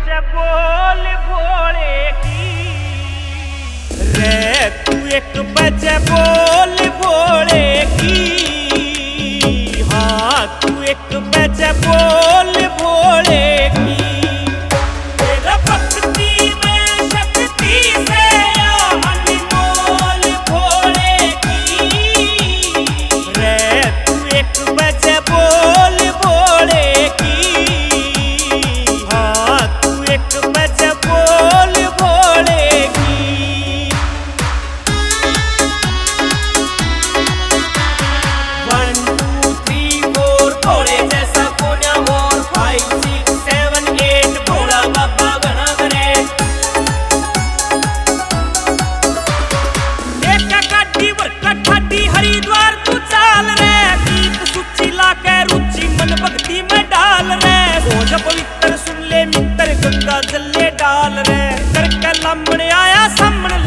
बजे बोल भोले की। रे, तू एक बजे बोल भोले की। हाँ तू एक बजे बोल ਜੱਲੇ ਡਾਲ ਰੇ। ਕਰਕੇ ਲੰਮਣ ਆਇਆ ਸਾਹਮਣੇ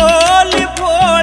我的婆。